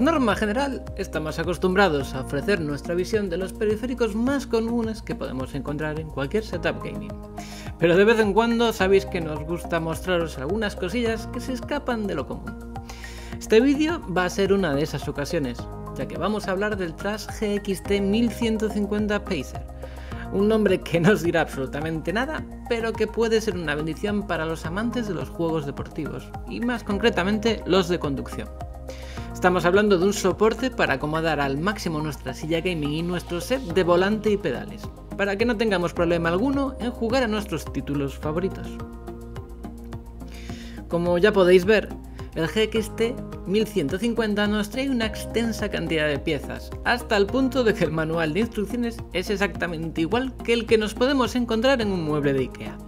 norma general, estamos acostumbrados a ofrecer nuestra visión de los periféricos más comunes que podemos encontrar en cualquier setup gaming. Pero de vez en cuando sabéis que nos gusta mostraros algunas cosillas que se escapan de lo común. Este vídeo va a ser una de esas ocasiones, ya que vamos a hablar del Trash GXT 1150 Pacer, un nombre que no os dirá absolutamente nada, pero que puede ser una bendición para los amantes de los juegos deportivos, y más concretamente los de conducción. Estamos hablando de un soporte para acomodar al máximo nuestra silla gaming y nuestro set de volante y pedales, para que no tengamos problema alguno en jugar a nuestros títulos favoritos. Como ya podéis ver, el GXT 1150 nos trae una extensa cantidad de piezas, hasta el punto de que el manual de instrucciones es exactamente igual que el que nos podemos encontrar en un mueble de IKEA.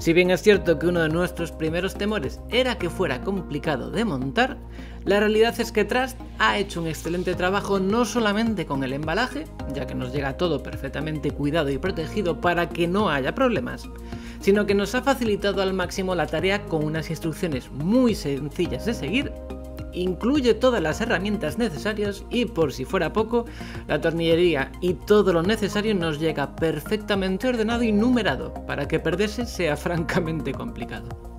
Si bien es cierto que uno de nuestros primeros temores era que fuera complicado de montar, la realidad es que Trust ha hecho un excelente trabajo no solamente con el embalaje, ya que nos llega todo perfectamente cuidado y protegido para que no haya problemas, sino que nos ha facilitado al máximo la tarea con unas instrucciones muy sencillas de seguir incluye todas las herramientas necesarias y por si fuera poco, la tornillería y todo lo necesario nos llega perfectamente ordenado y numerado para que perderse sea francamente complicado.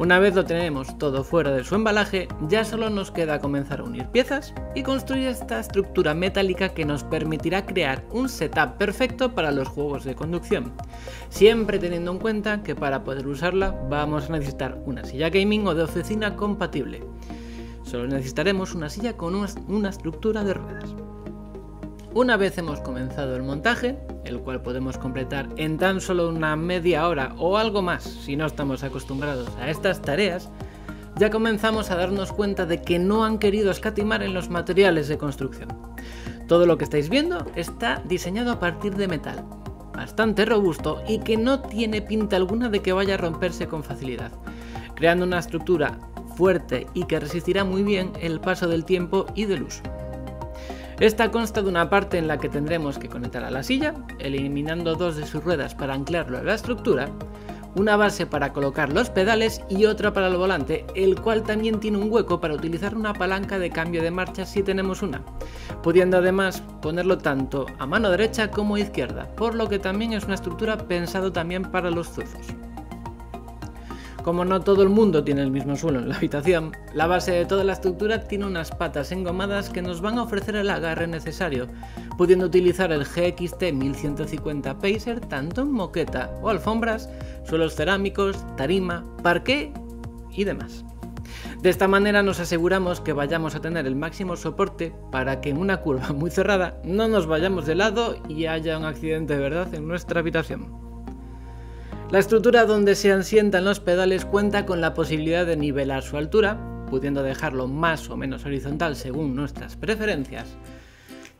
Una vez lo tenemos todo fuera de su embalaje, ya solo nos queda comenzar a unir piezas y construir esta estructura metálica que nos permitirá crear un setup perfecto para los juegos de conducción, siempre teniendo en cuenta que para poder usarla vamos a necesitar una silla gaming o de oficina compatible, Solo necesitaremos una silla con una estructura de ruedas. Una vez hemos comenzado el montaje, el cual podemos completar en tan solo una media hora o algo más si no estamos acostumbrados a estas tareas, ya comenzamos a darnos cuenta de que no han querido escatimar en los materiales de construcción. Todo lo que estáis viendo está diseñado a partir de metal, bastante robusto y que no tiene pinta alguna de que vaya a romperse con facilidad, creando una estructura fuerte y que resistirá muy bien el paso del tiempo y del uso. Esta consta de una parte en la que tendremos que conectar a la silla, eliminando dos de sus ruedas para anclarlo a la estructura, una base para colocar los pedales y otra para el volante, el cual también tiene un hueco para utilizar una palanca de cambio de marcha si tenemos una, pudiendo además ponerlo tanto a mano derecha como izquierda, por lo que también es una estructura pensado también para los zurdos. Como no todo el mundo tiene el mismo suelo en la habitación, la base de toda la estructura tiene unas patas engomadas que nos van a ofrecer el agarre necesario, pudiendo utilizar el GXT 1150 Pacer tanto en moqueta o alfombras, suelos cerámicos, tarima, parqué y demás. De esta manera nos aseguramos que vayamos a tener el máximo soporte para que en una curva muy cerrada no nos vayamos de lado y haya un accidente de verdad en nuestra habitación. La estructura donde se asientan los pedales cuenta con la posibilidad de nivelar su altura, pudiendo dejarlo más o menos horizontal según nuestras preferencias.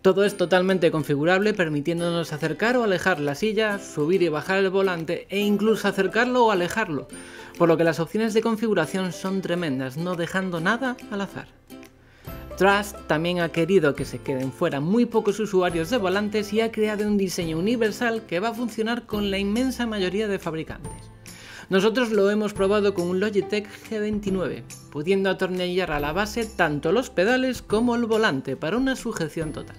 Todo es totalmente configurable permitiéndonos acercar o alejar la silla, subir y bajar el volante e incluso acercarlo o alejarlo, por lo que las opciones de configuración son tremendas, no dejando nada al azar. Trust también ha querido que se queden fuera muy pocos usuarios de volantes y ha creado un diseño universal que va a funcionar con la inmensa mayoría de fabricantes. Nosotros lo hemos probado con un Logitech G29, pudiendo atornillar a la base tanto los pedales como el volante para una sujeción total.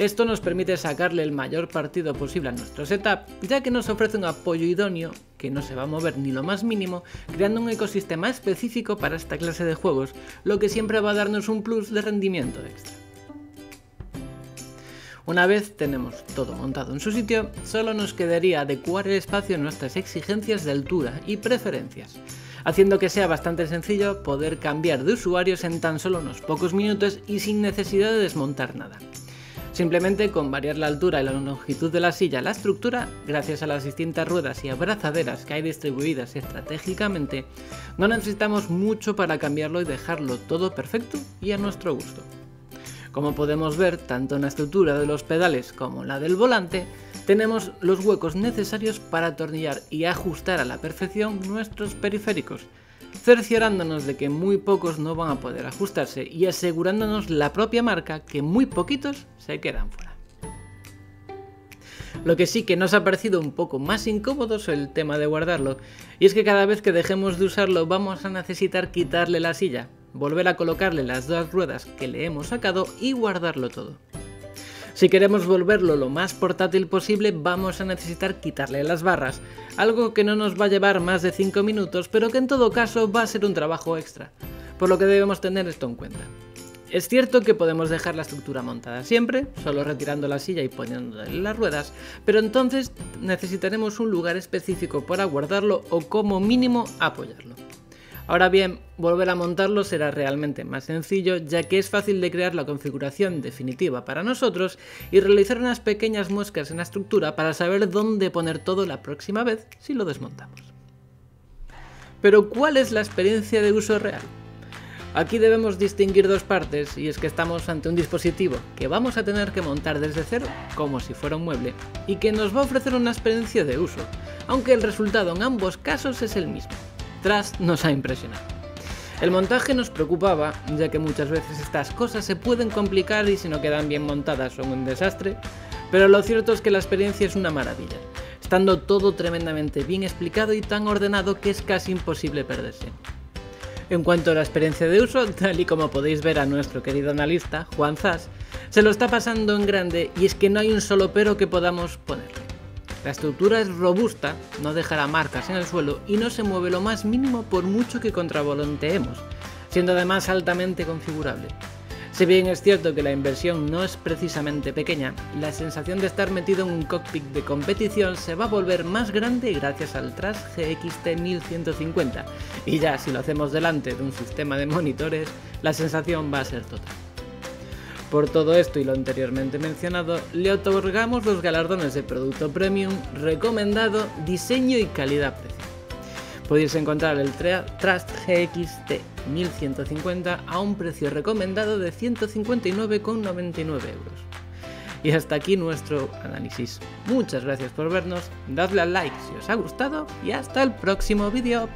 Esto nos permite sacarle el mayor partido posible a nuestro setup, ya que nos ofrece un apoyo idóneo que no se va a mover ni lo más mínimo, creando un ecosistema específico para esta clase de juegos, lo que siempre va a darnos un plus de rendimiento extra. Una vez tenemos todo montado en su sitio, solo nos quedaría adecuar el espacio a nuestras exigencias de altura y preferencias, haciendo que sea bastante sencillo poder cambiar de usuarios en tan solo unos pocos minutos y sin necesidad de desmontar nada. Simplemente con variar la altura y la longitud de la silla, la estructura, gracias a las distintas ruedas y abrazaderas que hay distribuidas estratégicamente, no necesitamos mucho para cambiarlo y dejarlo todo perfecto y a nuestro gusto. Como podemos ver, tanto en la estructura de los pedales como en la del volante, tenemos los huecos necesarios para atornillar y ajustar a la perfección nuestros periféricos, cerciorándonos de que muy pocos no van a poder ajustarse y asegurándonos la propia marca que muy poquitos se quedan fuera. Lo que sí que nos ha parecido un poco más incómodo es el tema de guardarlo, y es que cada vez que dejemos de usarlo vamos a necesitar quitarle la silla, volver a colocarle las dos ruedas que le hemos sacado y guardarlo todo. Si queremos volverlo lo más portátil posible vamos a necesitar quitarle las barras, algo que no nos va a llevar más de 5 minutos pero que en todo caso va a ser un trabajo extra, por lo que debemos tener esto en cuenta. Es cierto que podemos dejar la estructura montada siempre, solo retirando la silla y poniéndole las ruedas, pero entonces necesitaremos un lugar específico para guardarlo o como mínimo apoyarlo. Ahora bien, volver a montarlo será realmente más sencillo ya que es fácil de crear la configuración definitiva para nosotros y realizar unas pequeñas muescas en la estructura para saber dónde poner todo la próxima vez si lo desmontamos. Pero ¿cuál es la experiencia de uso real? Aquí debemos distinguir dos partes y es que estamos ante un dispositivo que vamos a tener que montar desde cero como si fuera un mueble y que nos va a ofrecer una experiencia de uso, aunque el resultado en ambos casos es el mismo. Trust nos ha impresionado. El montaje nos preocupaba, ya que muchas veces estas cosas se pueden complicar y si no quedan bien montadas son un desastre, pero lo cierto es que la experiencia es una maravilla, estando todo tremendamente bien explicado y tan ordenado que es casi imposible perderse. En cuanto a la experiencia de uso, tal y como podéis ver a nuestro querido analista, Juan Zas, se lo está pasando en grande y es que no hay un solo pero que podamos ponerle. La estructura es robusta, no dejará marcas en el suelo y no se mueve lo más mínimo por mucho que contravolonteemos, siendo además altamente configurable. Si bien es cierto que la inversión no es precisamente pequeña, la sensación de estar metido en un cockpit de competición se va a volver más grande gracias al Trash GXT 1150, y ya si lo hacemos delante de un sistema de monitores, la sensación va a ser total. Por todo esto y lo anteriormente mencionado, le otorgamos los galardones de producto premium, recomendado, diseño y calidad-precio. Podéis encontrar el Trust GXT 1150 a un precio recomendado de 159,99 euros. Y hasta aquí nuestro análisis. Muchas gracias por vernos, dadle al like si os ha gustado y hasta el próximo vídeo.